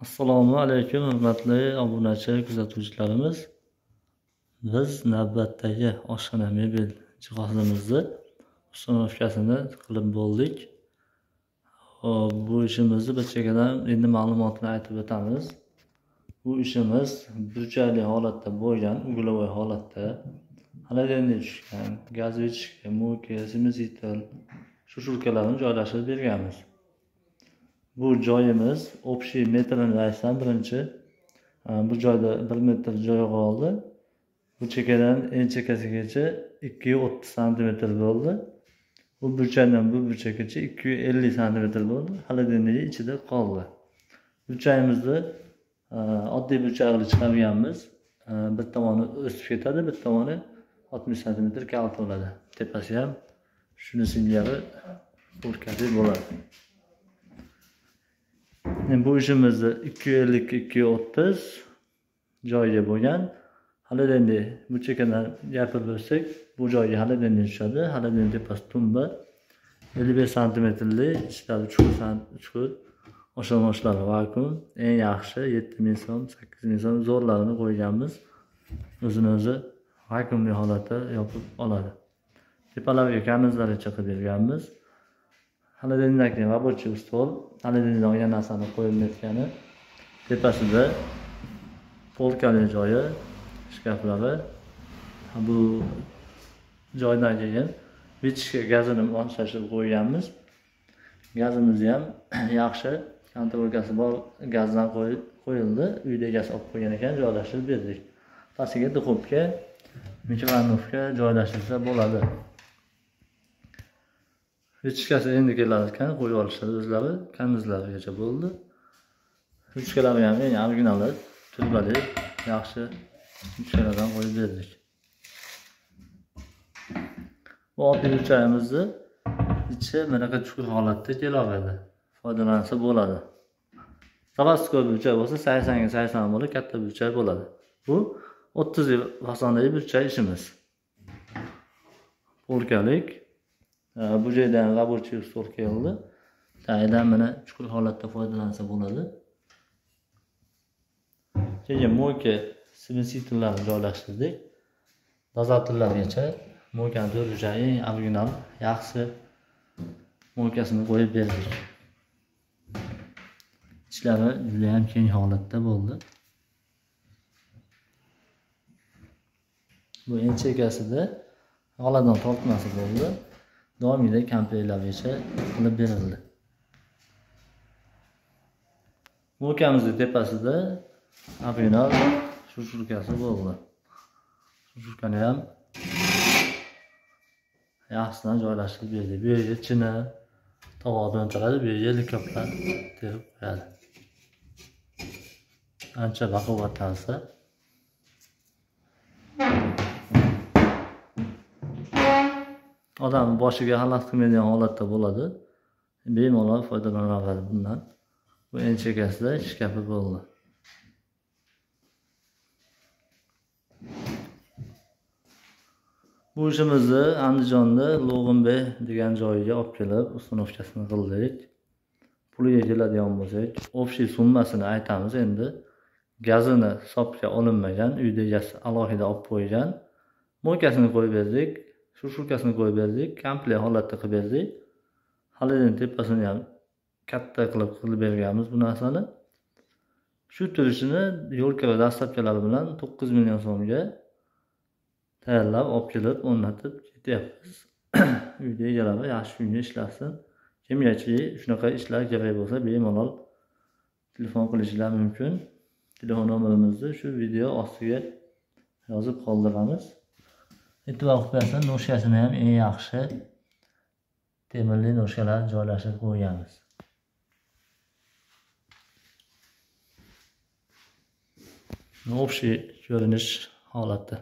Assalomu alaykum hurmatli obunachi kuzatuvchilarimiz. Biz navbatdagi oshxona mebel jihozimizni установкасini qilib bo'ldik. Hop, bu ishimizni bir chekkadan endi ma'lumotini aytib o'tamiz. Bu ishimiz burchakli holatda bo'lgan, uglovoy holatda xolodilnik tushgan, gazvechka, mo'ka, semizitel shu shurkalarni joylashtirib berganmiz. Bu joyimiz общий metrini aytsam birinchi. Bu joyda bir metr joy qoldi. Bu chekkadan eng chekkasigacha ikki yuz o'ttiz santimetr bo'ldi. Bu burchakdan bu burchakgacha ikki yuz ellik santimetr bo'ldi. Холодильнigi ichida qoldi. Burchagimizni oddiy burchak qilib chiqarganmiz. Bir tomoni o'sib ketadi bir tomoni oltmish santimetr kalta bo'ladi. Tepasi ham shuni singari o'rkadek bo'ladi. Bu ishimizni ikki yuz ellik ikki yuz o'ttiz joyiga bo'lgan. Холодильник bu chekkadan gapirib o'tsak bu joyga холодильник tushadi. Холодильник tepasi tumba. ellik besh santimetrli ichkari chuqur chuqur oshxona vakuum. Eng yaxshi yetti ming so'm sakkiz ming so'm zo'rlarini qo'yganmiz. O'zini o'zi vakuumli holatda yopib oladi. Tepalariga kamizlargacha qilib berganmiz. Холодильникni рабочий stol холодильникdan olgan narsani qo'yib tepasida polkali joyi shkaflari bu joydan keyin vichka gazini moslashtirib qo'yganmiz. Gazimizni ham yaxshi. Kontrolkasi bor gazdan qo'yildi. Uyda egasi olib qo'ygan ekan joylashtirib berdik. Pastiga duxovka mikrofonovka joylashtirsa bo'ladi. Ruchkasi endi kelar ekan qo'yib olishadi o'zlari kamizlarigacha bo'ldi. Ruchkalari ham eng originali turbali yaxshi ruchkalardan qo'yib berdik. Bu oddiy ruchkamizni ichi bunaqa chuqur holatda kelaveradi foydalansa bo'ladi. Zavodskoy burchak bo'lsa saksonga sakson bo'ladi katta burchak bo'ladi. Bu o'ttiz yil fasondagi burchak ishimiz. Polkalik bu joydan рабочий stol keldi tagidan mana chuqur holatda foydalansa bo'ladi keyin mo'ka smesitellarni joylashtirdik dozatorlargacha mo'kani to'rt burchagi eng original yaxshi mo'kasini qo'yib berdik ichlari judayam keng holatda bo'ldi bu eng chekkasida g'aladan tortmasi bo'ldi davomiyda komplektlargacha qilib berildi. Mo'kamizni tepasida original shushurkasi bo'ldi. Shushurkani ham yaxshisidan joylashtirib berdi. Bu yerga chini tovoq to'ntaradi bu yerga likoplar terib qo'yadi. Ancha baquvvatlansa. Odamni boshiga xalaqit qilmaydigan holatda bo'ladi. Bemalol foydalanaveradi bundan. Bu eng chekkasida shkafi bo'ldi. Bu ishimizni andijonda lug'inbey degan joyiga olib kelib установкасini qildik. Puliga keladigan bo'lsak общий summasini aytamiz endi. Gazini hisobga olinmagan uyda egasi alohida olib qo'ygan. Mo'kasini qo'yib berdik. Shu shurkasini qo'yib berdik komplekt holatda qilib berdik. Haligi tepasini ham katta qilib qilib berganmiz bu narsani. Shu turishini yo'lka va dastlabkilari bilan to'qqiz million so'mga tayyorlab olib kelib o'rnatib ketyapmiz. Uyda egalari yaxshi kuyunga ishlasin kimgaki shunaqa ishlar kerak bo'lsa bemalol telefon qilishinglar mumkin. Telefon nomerimizni shu video ostiga yozib qoldiramiz. E'tibor qilib no'shkasini ham eng yaxshi temirli no'shkalar joylashtirib qo'yganmiz. Общий ko'rinish holati